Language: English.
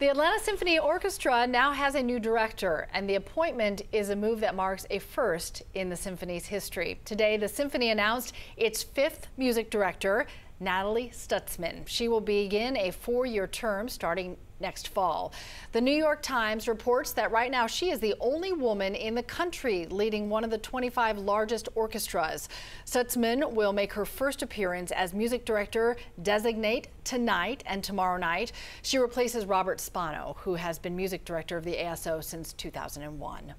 The Atlanta Symphony Orchestra now has a new director, and the appointment is a move that marks a first in the symphony's history. Today, the symphony announced its fifth music director, Nathalie Stutzmann. She will begin a four-year term starting next fall. The New York Times reports that right now she is the only woman in the country leading one of the 25 largest orchestras. Stutzmann will make her first appearance as music director designate tonight and tomorrow night. She replaces Robert Spano, who has been music director of the ASO since 2001.